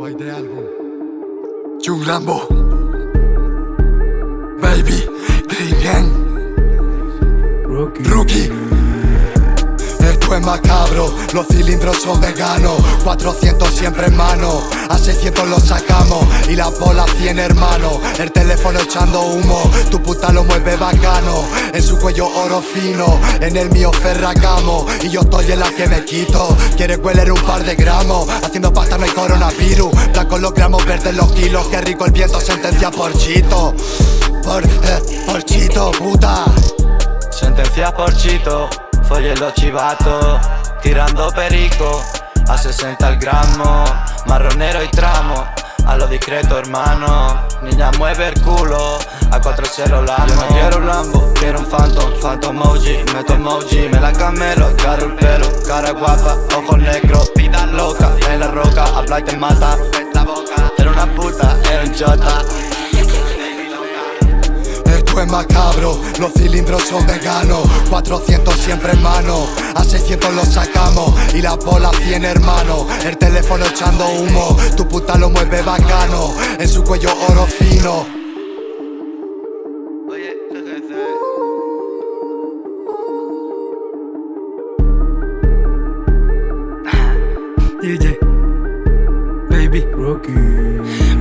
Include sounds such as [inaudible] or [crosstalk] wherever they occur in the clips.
White álbum. Jung Lambo. Baby. Green. Rookie. Rookie. Esto es macabro, los cilindros son veganos 400 siempre en mano, a 600 los sacamos Y la bola 100 hermano, el teléfono echando humo Tu puta lo mueve en su cuello oro fino En el mío ferragamo, y yo estoy en la que me quito. Quiere hueler un par de gramos, haciendo pasta no hay coronavirus. Blancos los gramos, verdes los kilos Qué rico el viento, sentencia por chito Por, eh, por chito, puta. Sentencia por chito Folle los chivatos, tirando perico A 60 el gramo, marronero y tramo A lo discreto hermano, niña mueve el culo A 4 0 la Yo no quiero un Lambo, quiero un Phantom Phantom emoji, meto emoji, me la camelo Caro el pelo, cara guapa, ojos negros Vida loca, en la roca, habla y te mata Era una puta, era un chota Macabro, los cilindros son veganos 400 siempre en mano, a 600 los sacamos Y la bola 100 hermano, el teléfono echando humo Tu puta lo mueve bacano, en su cuello oro fino Oye, [laughs] DJ. Baby. Rookie.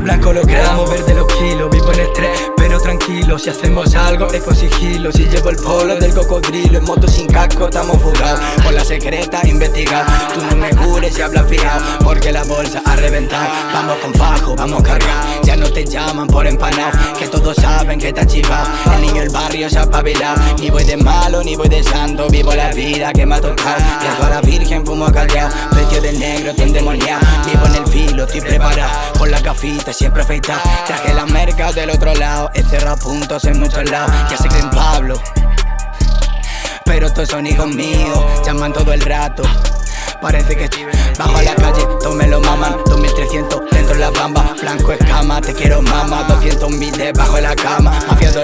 Blanco los gramos, verde los kilos, vivo en estrés, pero tranquilo. Si hacemos algo es con sigilo. Si llevo el polo del cocodrilo, en moto sin casco estamos fugados. Por la secreta investigar, tú no me jures y hablas fijado, porque la bolsa ha reventado. Vamos con fajo, vamos cargados. Ya no te llaman por empanado, que todos saben que está chivado. Barrio se ha pavilado. Ni voy de malo ni voy de santo, vivo la vida que me ha tocado. Rezo a la virgen, fumo callado. Precio del negro, estoy endemoniado. Vivo en el filo, estoy preparado. Con la gafita siempre afeitado. Traje las mercas del otro lado. He cerrado puntos en muchos lados. Ya se creen Pablo. Pero todos son hijos míos. Llaman todo el rato. Parece que estoy bajo la calle, todos me lo maman 2300 dentro de la bamba Blanco escama, te quiero mama 200 mil debajo de la cama Mafia de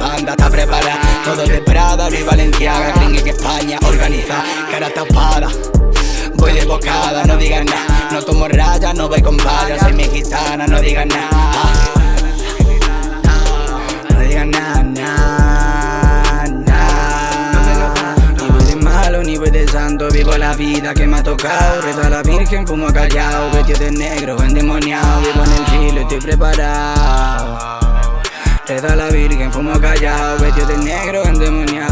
banda Está preparada, todo de Prada, Luis Valenciaga Gringue que España, organiza, cara tapada. Voy de bocada, no digan nada. No tomo raya, no voy con vallas Soy mi gitana, no digan nada. No digan nada, nada, nada. Ni voy de malo, ni voy de santo. Vivo la vida que me ha tocado. Rezo a la virgen, fumo callado. Vestido de negro, endemoniado. Vivo en el filo, estoy preparado Rezo a la virgen, fumo callado Vestido de negro, endemoniado